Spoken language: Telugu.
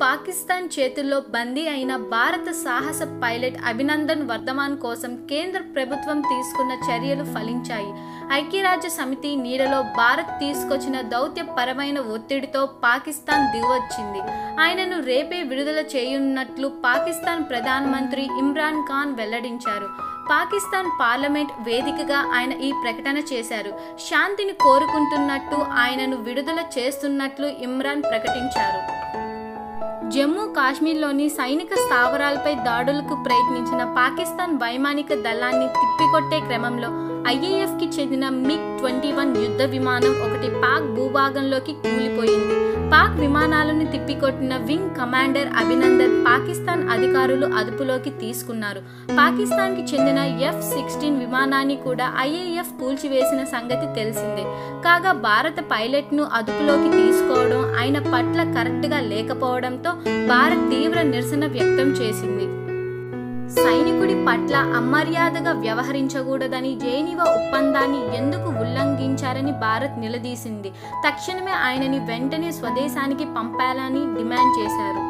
పాకిస్తాన్ చేతుల్లో బందీ అయిన భారత సాహస పైలట్ అభినందన్ వర్ధమాన్ కోసం కేంద్ర ప్రభుత్వం తీసుకున్న చర్యలు ఫలించాయి. ఐక్యరాజ్య సమితి నీడలో భారత్ తీసుకొచ్చిన దౌత్యపరమైన ఒత్తిడితో పాకిస్తాన్ దిగువచ్చింది ఆయనను రేపే విడుదల చేయనున్నట్లు పాకిస్తాన్ ప్రధానమంత్రి ఇమ్రాన్ ఖాన్ వెల్లడించారు. పాకిస్తాన్ పార్లమెంట్ వేదికగా ఆయన ఈ ప్రకటన చేశారు. శాంతిని కోరుకుంటున్నట్టు ఆయనను విడుదల చేస్తున్నట్లు ఇమ్రాన్ ప్రకటించారు. జమ్మూ కాశ్మీర్లోని సైనిక స్థావరాలపై దాడులకు ప్రయత్నించిన పాకిస్తాన్ వైమానిక దళాన్ని తిప్పికొట్టే క్రమంలో ఐఏఎఫ్కి చెందిన మిగ్ ట్వంటీ వన్ యుద్ధ విమానం ఒకటి పాక్ భూభాగంలోకి కూలిపోయింది. పాక్ విమానాలను తిప్పికొట్టిన వింగ్ కమాండర్ అభినందన్ పాకిస్తాన్ అధికారులు అదుపులోకి తీసుకున్నారు. పాకిస్తాన్కి చెందిన ఎఫ్ సిక్స్టీన్ విమానాన్ని కూడా ఐఏఎఫ్ కూల్చివేసిన సంగతి తెలిసిందే. కాగా భారత పైలట్ను అదుపులోకి తీసుకోవడం ఆయన పట్ల కరెక్ట్గా లేకపోవడంతో భారత్ తీవ్ర నిరసన వ్యక్తం చేసింది. సైనికుడి పట్ల అమర్యాదగా వ్యవహరించకూడదని జేనివా ఒప్పందాన్ని ఎందుకు ఉల్లంఘించారని భారత్ నిలదీసింది. తక్షణమే ఆయనని వెంటనే స్వదేశానికి పంపాలని డిమాండ్ చేశారు.